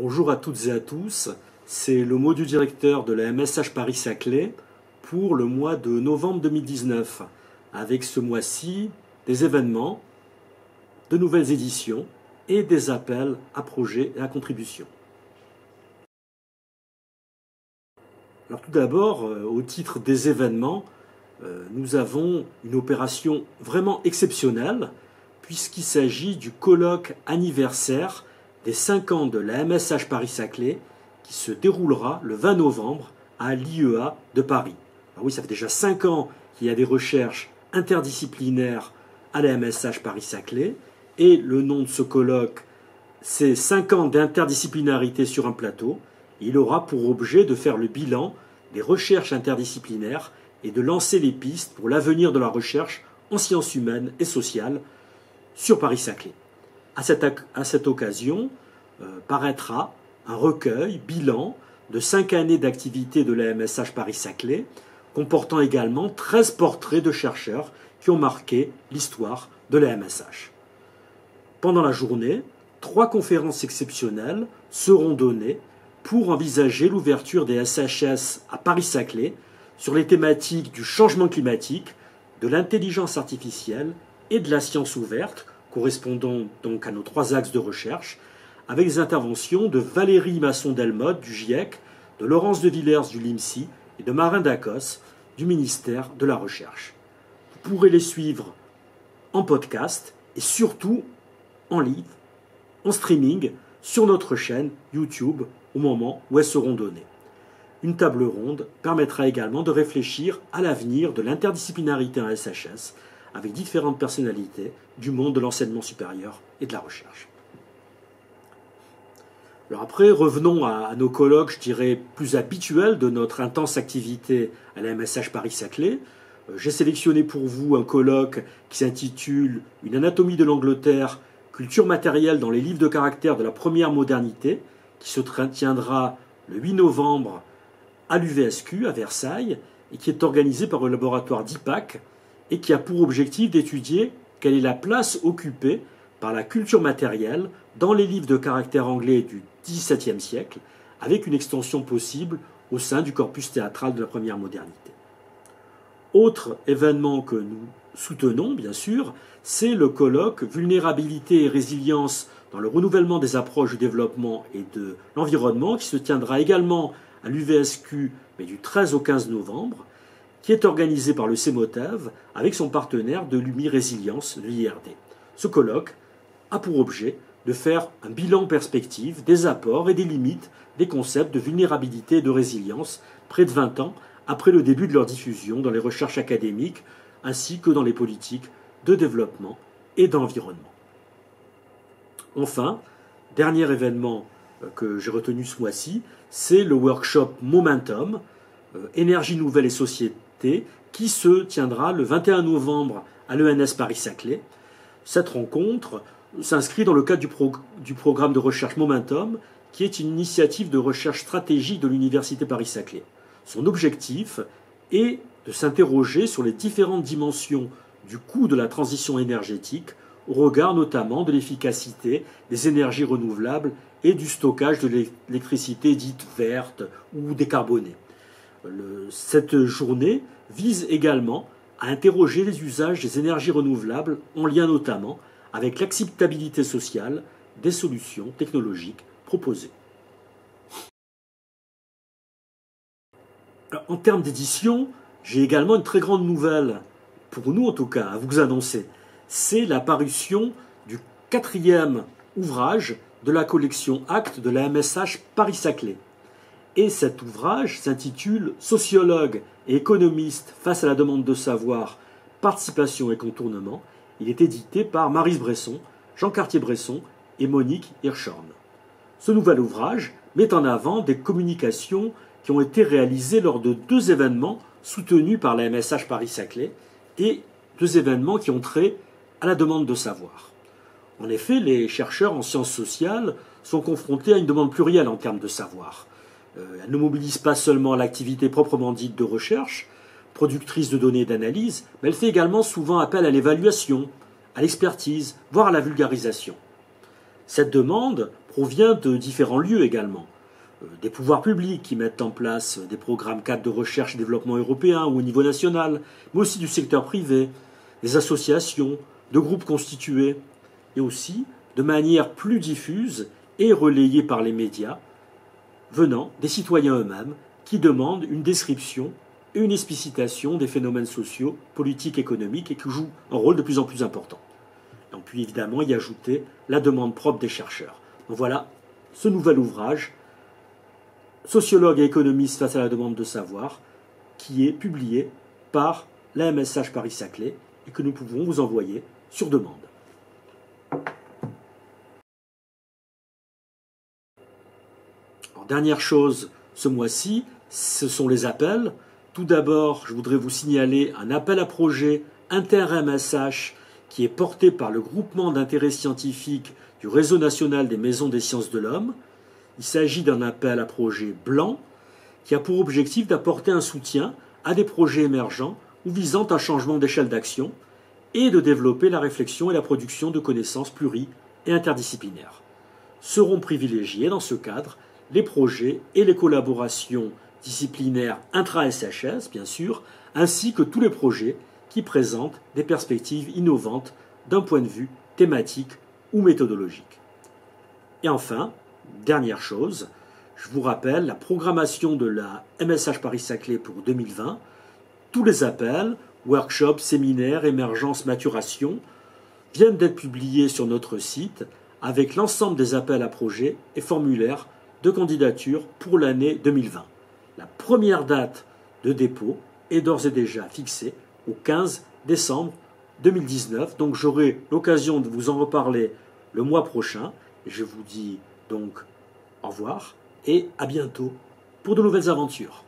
Bonjour à toutes et à tous, c'est le mot du directeur de la MSH Paris-Saclay pour le mois de novembre 2019, avec ce mois-ci des événements, de nouvelles éditions et des appels à projets et à contributions. Alors tout d'abord, euh, au titre des événements, euh, nous avons une opération vraiment exceptionnelle puisqu'il s'agit du colloque anniversaire des 5 ans de la MSH Paris-Saclay qui se déroulera le 20 novembre à l'IEA de Paris. Alors oui, ça fait déjà 5 ans qu'il y a des recherches interdisciplinaires à la MSH Paris-Saclay et le nom de ce colloque, c'est 5 ans d'interdisciplinarité sur un plateau. Il aura pour objet de faire le bilan des recherches interdisciplinaires et de lancer les pistes pour l'avenir de la recherche en sciences humaines et sociales sur Paris-Saclay. À cette, occasion paraîtra un recueil, bilan, de cinq années d'activité de la MSH Paris-Saclay, comportant également 13 portraits de chercheurs qui ont marqué l'histoire de la MSH. Pendant la journée, trois conférences exceptionnelles seront données pour envisager l'ouverture des SHS à Paris-Saclay sur les thématiques du changement climatique, de l'intelligence artificielle et de la science ouverte, correspondant donc à nos trois axes de recherche, avec des interventions de Valérie Masson-Delmotte du GIEC, de Laurence de Villers du LIMSI et de Marin Dacos du ministère de la Recherche. Vous pourrez les suivre en podcast et surtout en live, en streaming, sur notre chaîne YouTube au moment où elles seront données. Une table ronde permettra également de réfléchir à l'avenir de l'interdisciplinarité en SHS avec différentes personnalités du monde de l'enseignement supérieur et de la recherche. Alors après, revenons à, nos colloques, je dirais, plus habituels de notre intense activité à la MSH Paris-Saclay. Euh, j'ai sélectionné pour vous un colloque qui s'intitule Une anatomie de l'Angleterre, culture matérielle dans les livres de caractère de la première modernité, qui se tiendra le 8 novembre à l'UVSQ à Versailles et qui est organisé par le laboratoire d'IPAC et qui a pour objectif d'étudier quelle est la place occupée par la culture matérielle dans les livres de caractère anglais du XVIIe siècle, avec une extension possible au sein du corpus théâtral de la première modernité. Autre événement que nous soutenons, bien sûr, c'est le colloque Vulnérabilité et résilience dans le renouvellement des approches du développement et de l'environnement, qui se tiendra également à l'UVSQ, mais du 13 au 15 novembre, qui est organisé par le CEMOTAV avec son partenaire de l'UMI Résilience, l'IRD. Ce colloque a pour objet de faire un bilan perspective des apports et des limites des concepts de vulnérabilité et de résilience près de 20 ans après le début de leur diffusion dans les recherches académiques ainsi que dans les politiques de développement et d'environnement. Enfin, dernier événement euh, que j'ai retenu ce mois-ci, c'est le workshop Momentum, euh, Énergie nouvelle et société, qui se tiendra le 21 novembre à l'ENS Paris-Saclay. Cette rencontre s'inscrit dans le cadre du, programme de recherche Momentum, qui est une initiative de recherche stratégique de l'Université Paris-Saclay. Son objectif est de s'interroger sur les différentes dimensions du coût de la transition énergétique au regard notamment de l'efficacité des énergies renouvelables et du stockage de l'électricité dite verte ou décarbonée. cette journée vise également à interroger les usages des énergies renouvelables en lien notamment avec l'acceptabilité sociale des solutions technologiques proposées. en termes d'édition, j'ai également une très grande nouvelle, pour nous en tout cas, à vous annoncer. C'est la parution du quatrième ouvrage de la collection Actes de la MSH Paris-Saclay. Et cet ouvrage s'intitule Sociologue et économiste face à la demande de savoir, participation et contournement. Il est édité par Marise Bresson, Jean Cartier-Bresson et Monique Hirschhorn. Ce nouvel ouvrage met en avant des communications qui ont été réalisées lors de deux événements soutenus par la MSH Paris-Saclay et deux événements qui ont trait à la demande de savoir. En effet, les chercheurs en sciences sociales sont confrontés à une demande plurielle en termes de savoir. Euh, elle ne mobilise pas seulement l'activité proprement dite de recherche, productrice de données et d'analyse, mais elle fait également souvent appel à l'évaluation, à l'expertise, voire à la vulgarisation. Cette demande provient de différents lieux également. Euh, des pouvoirs publics qui mettent en place des programmes cadres de recherche et développement européens ou au niveau national, mais aussi du secteur privé, des associations, de groupes constitués, et aussi, de manière plus diffuse et relayée par les médias, venant des citoyens eux-mêmes qui demandent une description une explicitation des phénomènes sociaux, politiques, économiques et qui jouent un rôle de plus en plus important. Et puis évidemment y ajouter la demande propre des chercheurs. Donc voilà ce nouvel ouvrage, Sociologue et économiste face à la demande de savoir, qui est publié par la MSH Paris-Saclay et que nous pouvons vous envoyer sur demande. dernière chose ce mois-ci, ce sont les appels. Tout d'abord, je voudrais vous signaler un appel à projet inter-MSH qui est porté par le groupement d'intérêt scientifique du Réseau national des maisons des sciences de l'homme. Il s'agit d'un appel à projet blanc qui a pour objectif d'apporter un soutien à des projets émergents ou visant un changement d'échelle d'action et de développer la réflexion et la production de connaissances pluri et interdisciplinaires. Seront privilégiés dans ce cadre les projets et les collaborations disciplinaires intra-SHS, bien sûr, ainsi que tous les projets qui présentent des perspectives innovantes d'un point de vue thématique ou méthodologique. Et enfin, dernière chose, je vous rappelle la programmation de la MSH Paris-Saclay pour 2020. Tous les appels, workshops, séminaires, émergence, maturation, viennent d'être publiés sur notre site avec l'ensemble des appels à projets et formulaires de candidature pour l'année 2020. La première date de dépôt est d'ores et déjà fixée au 15 décembre 2019. Donc j'aurai l'occasion de vous en reparler le mois prochain. Je vous dis donc au revoir et à bientôt pour de nouvelles aventures.